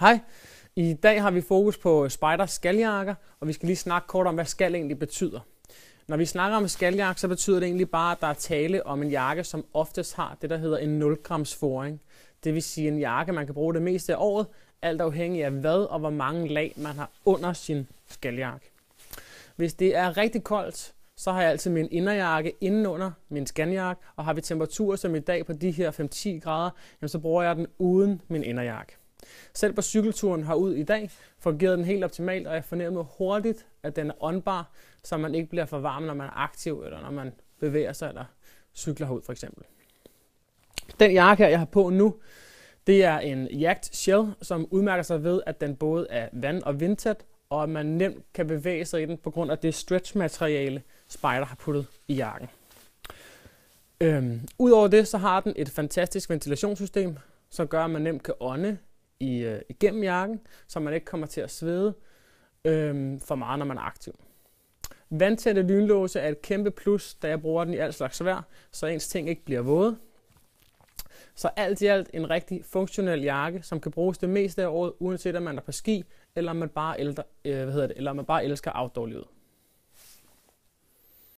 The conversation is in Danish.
Hej. I dag har vi fokus på spider skaljakker, og vi skal lige snakke kort om, hvad skal egentlig betyder. Når vi snakker om skaljakke, så betyder det egentlig bare, at der er tale om en jakke, som oftest har det, der hedder en 0 grams foring. Det vil sige en jakke, man kan bruge det meste af året, alt afhængig af hvad og hvor mange lag man har under sin skaljakke. Hvis det er rigtig koldt, så har jeg altid min inderjakke indenunder min skanjakke, og har vi temperaturer som i dag på de her 5-10 grader, jamen så bruger jeg den uden min inderjakke. Selv på cykelturen herud i dag fungerede den helt optimalt, og jeg fornemmede hurtigt, at den er åndbar, så man ikke bliver for varm, når man er aktiv, eller når man bevæger sig eller cykler herud for eksempel. Den jakke her, jeg har på nu, det er en Yacht Shell, som udmærker sig ved, at den både er vand- og vindtæt, og at man nemt kan bevæge sig i den på grund af det stretchmateriale, Spider har puttet i jakken. Øhm, Udover det, så har den et fantastisk ventilationssystem, som gør, at man nemt kan ånde i, øh, igennem jakken, så man ikke kommer til at svede øh, for meget, når man er aktiv. Vandtætte lynlåse er et kæmpe plus, da jeg bruger den i al slags vejr, så ens ting ikke bliver våde. Så alt i alt en rigtig funktionel jakke, som kan bruges det meste af året, uanset om man er på ski, eller om man bare, ældre, øh, hvad hedder det, eller om man bare elsker outdoor-livet.